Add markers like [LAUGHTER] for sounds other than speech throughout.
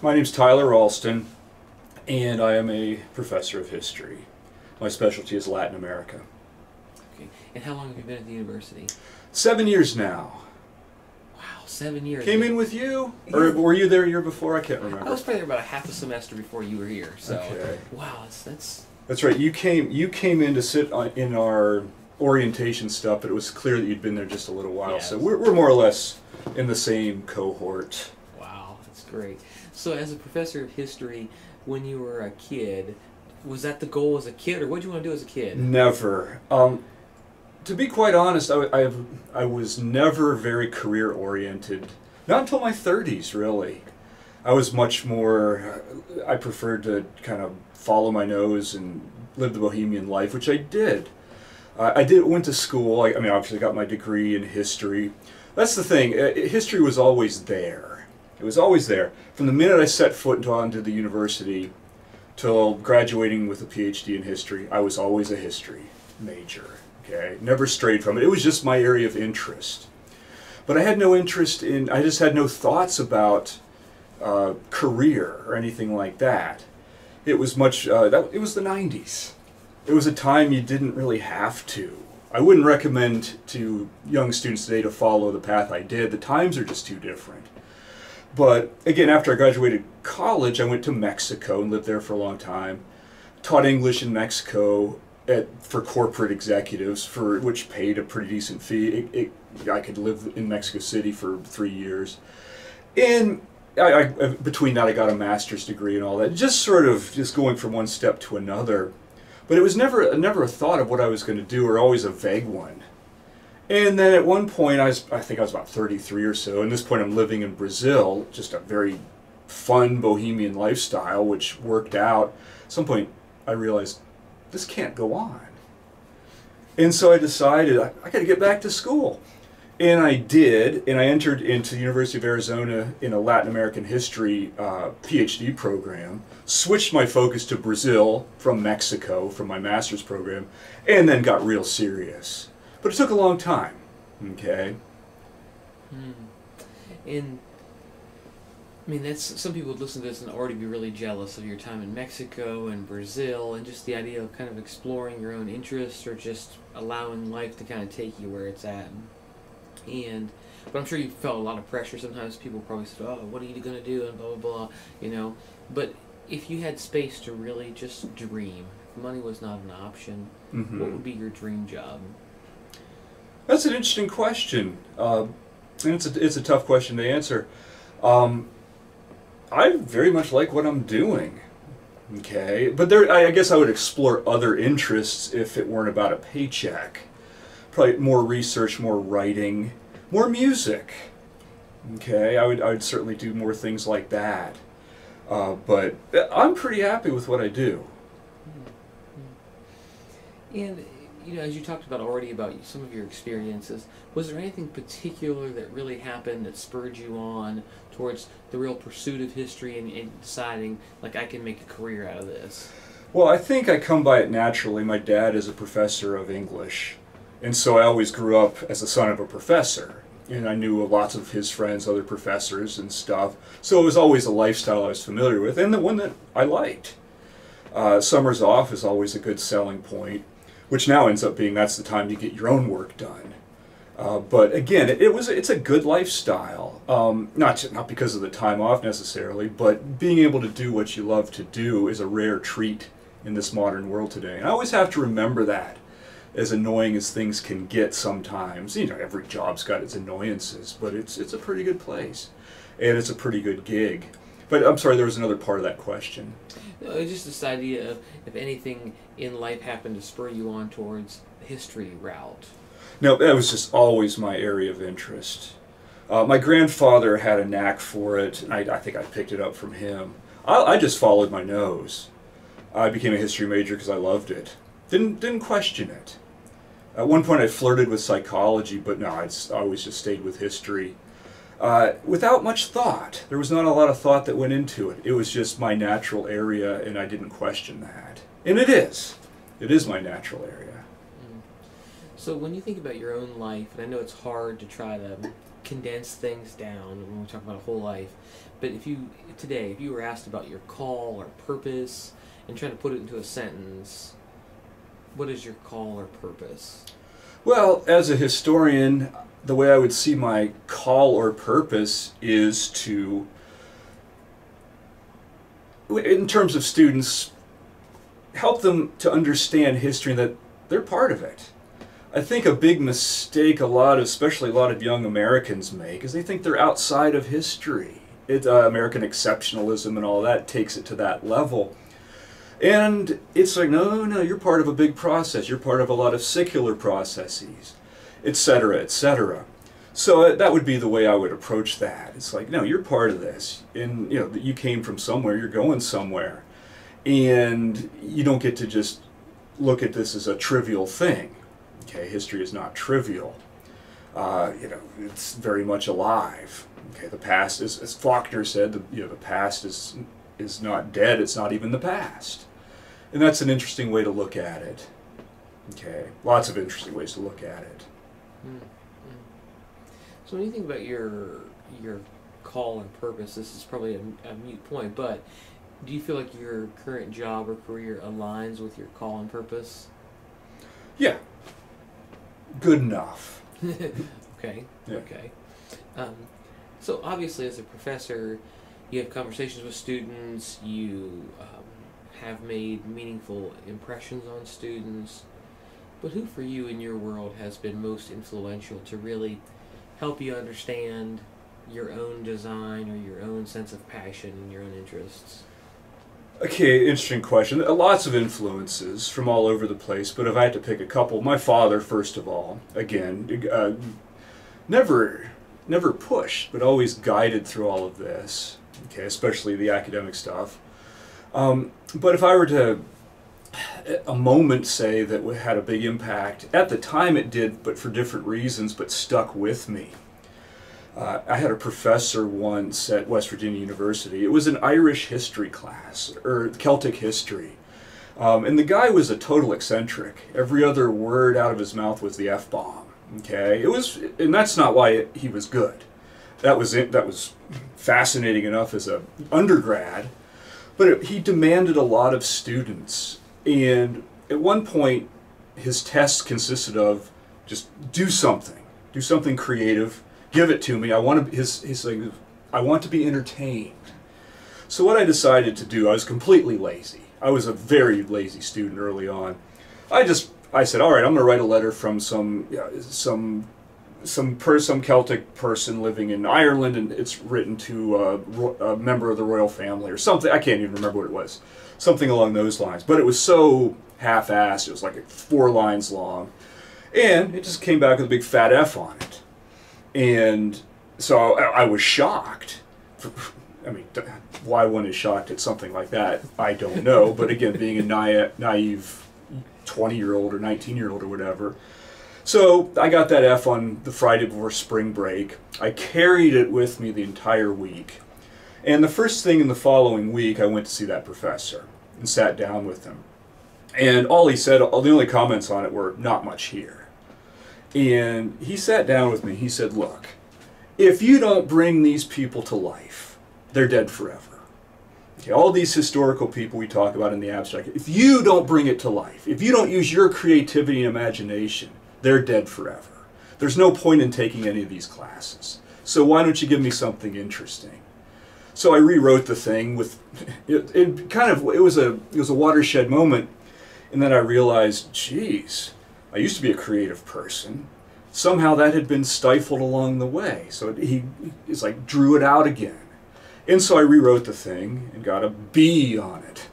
My name is Tyler Ralston, and I am a professor of history. My specialty is Latin America. Okay. And how long have you been at the university? Seven years now. Wow, seven years. Came in with you? Or were you there a year before? I can't remember. I was probably there about a half a semester before you were here. So, Okay. wow, that's that's That's right. You came you came in to sit on, in our orientation stuff, but it was clear that you'd been there just a little while. Yes. So we're, we're more or less in the same cohort. Great. So, as a professor of history, when you were a kid, was that the goal as a kid, or what did you want to do as a kid? Never. Um, to be quite honest, I, I, I was never very career oriented. Not until my 30s, really. I was much more, I preferred to kind of follow my nose and live the bohemian life, which I did. Uh, I did went to school. I, I mean, obviously, got my degree in history. That's the thing. Uh, history was always there. It was always there from the minute I set foot onto the university till graduating with a PhD in history. I was always a history major. Okay, never strayed from it. It was just my area of interest. But I had no interest in. I just had no thoughts about uh, career or anything like that. It was much. Uh, that it was the '90s. It was a time you didn't really have to. I wouldn't recommend to young students today to follow the path I did. The times are just too different. But again, after I graduated college, I went to Mexico and lived there for a long time. Taught English in Mexico at, for corporate executives, for which paid a pretty decent fee. It, it, I could live in Mexico City for three years. And I, I, between that, I got a master's degree and all that. Just sort of just going from one step to another. But it was never never a thought of what I was going to do, or always a vague one. And then at one point, I was I think I was about 33 or so. And this point, I'm living in Brazil, just a very fun bohemian lifestyle, which worked out. At some point, I realized this can't go on. And so I decided I, I got to get back to school. And I did, and I entered into the University of Arizona in a Latin American history uh, PhD program, switched my focus to Brazil from Mexico from my master's program, and then got real serious. But it took a long time, okay? Hmm. And I mean, that's some people would listen to this and already be really jealous of your time in Mexico and Brazil, and just the idea of kind of exploring your own interests or just allowing life to kind of take you where it's at. And but I'm sure you felt a lot of pressure. Sometimes people probably said, "Oh, what are you going to do?" and blah blah blah, you know. But if you had space to really just dream, if money was not an option, Mhm. what would be your dream job? That's an interesting question, uh, and it's a, it's a tough question to answer. Um, I very much like what I'm doing, okay, but there I, guess I would explore other interests if it weren't about a paycheck. Probably more research, more writing, more music. Okay, I would I would certainly do more things like that. Uh, but I'm pretty happy with what I do. And you know, as you talked about already about some of your experiences, was there anything particular that really happened that spurred you on towards the real pursuit of history and, and deciding like I can make a career out of this? Well, I think I come by it naturally. My dad is a professor of English, and so I always grew up as the son of a professor. And I knew lots of his friends, other professors and stuff. So it was always a lifestyle I was familiar with, and the one that I liked. Uh, summers off is always a good selling point, which now ends up being that's the time you get your own work done. Uh, but again, it, it was it's a good lifestyle. Um, not not because of the time off necessarily, but being able to do what you love to do is a rare treat in this modern world today. And I always have to remember that, as annoying as things can get sometimes. You know, every job's got its annoyances, but it's it's a pretty good place, and it's a pretty good gig. But I'm sorry, there was another part of that question. No, just this idea of if anything in life happened to spur you on towards the history route. No, that was just always my area of interest. Uh, my grandfather had a knack for it, and I, I think I picked it up from him. I, I just followed my nose. I became a history major because I loved it. Didn't didn't question it. At one point, I flirted with psychology, but no, I always just stayed with history. Uh, without much thought. There was not a lot of thought that went into it. It was just my natural area, and I didn't question that. And it is. It is my natural area. Mm. So when you think about your own life, and I know it's hard to try to condense things down when we talk about a whole life, but if you today, if you were asked about your call or purpose and trying to put it into a sentence, what is your call or purpose? Well, as a historian, the way I would see my call or purpose is to, in terms of students, help them to understand history and that they're part of it. I think a big mistake a lot of, especially a lot of young Americans make, is they think they're outside of history. It, uh, American exceptionalism and all that takes it to that level. And it's like, no, no, you're part of a big process. You're part of a lot of secular processes, etc., etc. So uh, that would be the way I would approach that. It's like, no, you're part of this, and you know, you came from somewhere. You're going somewhere, and you don't get to just look at this as a trivial thing. Okay, history is not trivial. Uh, you know, it's very much alive. Okay, the past is, as Faulkner said, the, you know, the past is is not dead. It's not even the past. And that's an interesting way to look at it. Okay, lots of interesting ways to look at it. Mm-hmm. So when you think about your your call and purpose, this is probably a, a mute point, but do you feel like your current job or career aligns with your call and purpose? Yeah. Good enough. [LAUGHS] okay. Yeah. Okay. Um, so obviously, as a professor, you have conversations with students. You um, have made meaningful impressions on students. But who, for you in your world, has been most influential to really help you understand your own design or your own sense of passion and your own interests? Okay, interesting question. Uh, Lots of influences from all over the place, but if I had to pick a couple, my father, first of all, again, uh, never, never pushed, but always guided through all of this. Okay, especially the academic stuff. Um, but if I were to a moment say that had a big impact at the time it did but for different reasons but stuck with me. Uh, i had a professor once at west virginia university. It was an irish history class or celtic history. Um, and the guy was a total eccentric. Every other word out of his mouth was the f-bomb okay? It was and that's not why it, he was good that was it that was fascinating enough as a undergrad but it, he demanded a lot of students and at one point, his tests consisted of just do something, do something creative, give it to me. I want to. His his like, I want to be entertained. So what I decided to do, I was completely lazy. I was a very lazy student early on. I just I said, all right, I'm going to write a letter from some yeah, some some per, some Celtic person living in Ireland, and it's written to a, a member of the royal family or something. I can't even remember what it was something along those lines. But it was so half-assed. It was like four lines long, and it just came back with a big fat F on it. And so I, I was shocked. [LAUGHS] I mean, why one is shocked at something like that, I don't know. But again, being a naive, naive 20 year old or 19 year old or whatever. So I got that F on the Friday before spring break. I carried it with me the entire week. And the first thing in the following week, I went to see that professor and sat down with him. And all he said, all the only comments on it were, not much here. And he sat down with me. He said, Look, if you don't bring these people to life, they're dead forever. Okay, all these historical people we talk about in the abstract, if you don't bring it to life, if you don't use your creativity and imagination, they're dead forever. There's no point in taking any of these classes. So why don't you give me something interesting? So I rewrote the thing with [LAUGHS] it, it kind of it was a it was a watershed moment, and then I realized, geez, I used to be a creative person. Somehow that had been stifled along the way. So he is like drew it out again, and so I rewrote the thing and got a B on it.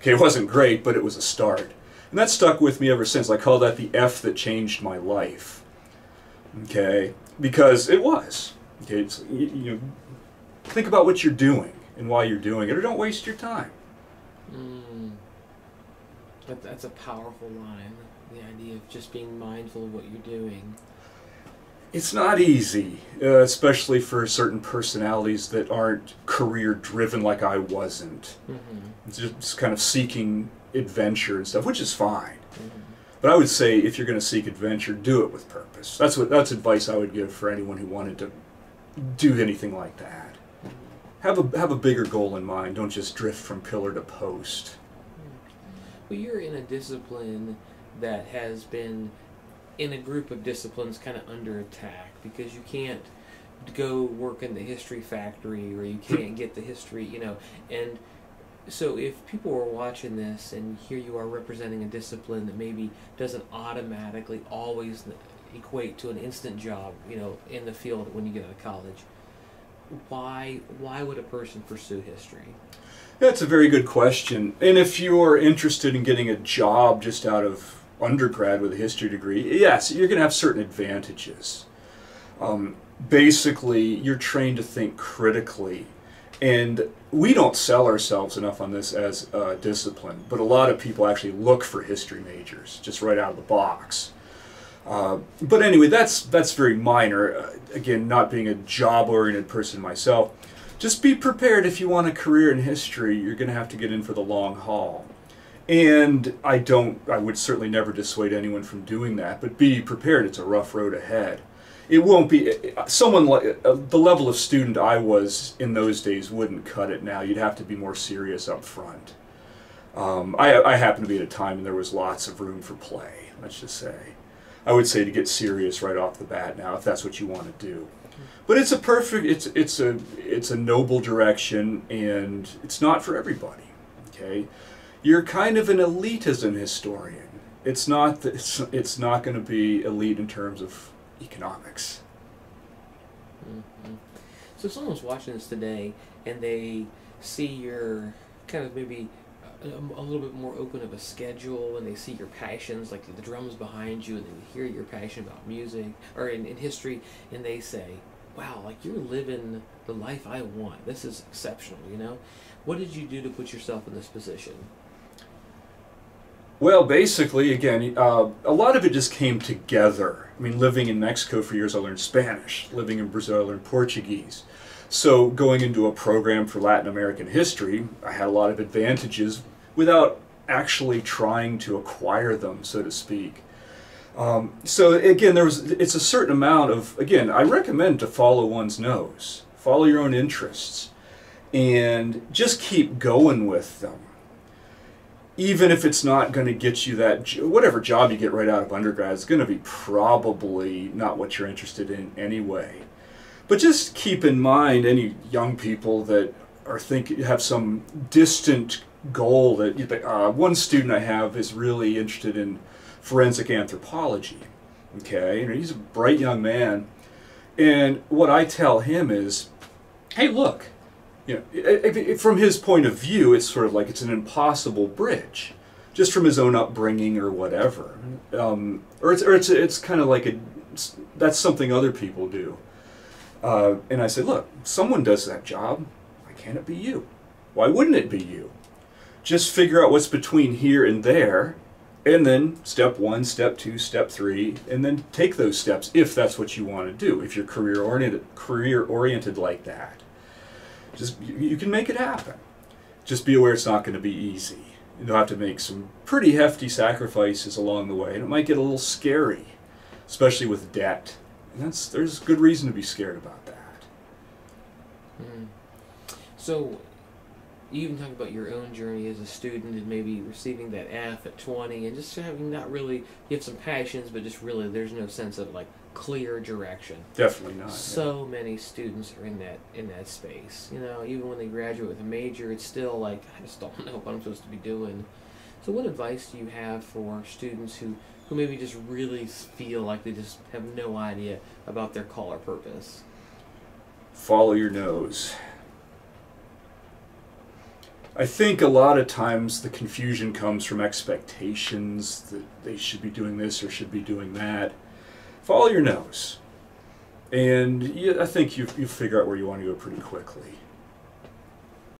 Okay, it wasn't great, but it was a start, and that stuck with me ever since. I call that the F that changed my life. Okay, because it was. Okay, it's, you, you know think about what you're doing and why you're doing it, or don't waste your time. Mm. That, that's a powerful line. The idea of just being mindful of what you're doing. It's not easy, uh, especially for certain personalities that aren't career driven like I wasn't. Mm-hmm. It's just kind of seeking adventure and stuff, which is fine. Mm-hmm. But I would say if you're going to seek adventure, do it with purpose. That's what that's advice I would give for anyone who wanted to do anything like that. have a have a bigger goal in mind. Don't just drift from pillar to post. Well, you're in a discipline that has been in a group of disciplines kind of under attack because you can't go work in the history factory or you can't [LAUGHS] get the history, you know. And so if people were watching this and here you are representing a discipline that maybe doesn't automatically always equate to an instant job, you know, in the field when you get out of college, why why would a person pursue history? That's a very good question. And if you're interested in getting a job just out of undergrad with a history degree, yes, you're going to have certain advantages. Um, basically, you're trained to think critically. And we don't sell ourselves enough on this as a discipline, but a lot of people actually look for history majors just right out of the box. Uh, but anyway, that's that's very minor. Uh, again, not being a job-oriented person myself, just be prepared if you want a career in history, you're going to have to get in for the long haul. And I don't, I would certainly never dissuade anyone from doing that, but be prepared, it's a rough road ahead. It won't be, someone like, uh, the level of student I was in those days wouldn't cut it now. You'd have to be more serious up front. Um, I, I happen to be at a time when there was lots of room for play, let's just say. I would say to get serious right off the bat now, if that's what you want to do. But it's a perfect, it's it's a it's a noble direction, and it's not for everybody. Okay, you're kind of an elitism historian. It's not it's it's not going to be elite in terms of economics. Mm-hmm. So if someone's watching this today and they see your kind of maybe a, a, little bit more open of a schedule and they see your passions like the drums behind you and they hear your passion about music or in, in history and they say wow, like you're living the life I want. This is exceptional, you know? What did you do to put yourself in this position? Well, basically, again, uh, a lot of it just came together. I mean, living in Mexico for years, I learned Spanish. Living in Brazil, I learned Portuguese. So, going into a program for Latin American history, I had a lot of advantages without actually trying to acquire them, so to speak. Um, so again, there was it's a certain amount of again. I recommend to follow one's nose, follow your own interests, and just keep going with them. Even if it's not going to get you that whatever job you get right out of undergrad is going to be probably not what you're interested in anyway. But just keep in mind any young people that are think have some distant goal that uh, one student I have is really interested in forensic anthropology. Okay, and he's a bright young man. And what I tell him is, hey, look, you know, from his point of view, it's sort of like it's an impossible bridge, just from his own upbringing or whatever. Um, or it's, or it's, it's kind of like a, that's something other people do. Uh, and I said, look, someone does that job. Why can't it be you? Why wouldn't it be you? Just figure out what's between here and there and then step one, step two, step three, and then take those steps if that's what you want to do. If you're career oriented, career oriented like that, just you, you can make it happen. Just be aware it's not going to be easy. You'll have to make some pretty hefty sacrifices along the way, and it might get a little scary, especially with debt. And that's there's good reason to be scared about that. Mm. So you even talk about your own journey as a student and maybe receiving that F at 20 and just having not really, you have some passions, but just really there's no sense of like clear direction. Definitely not. So yeah. many students are in that in that space. You know, even when they graduate with a major, it's still like I just don't [LAUGHS] know what I'm supposed to be doing. So, what advice do you have for students who who maybe just really feel like they just have no idea about their call or purpose? Follow your nose. I think a lot of times the confusion comes from expectations that they should be doing this or should be doing that. Follow your nose. And yeah, I think you, you figure out where you want to go pretty quickly.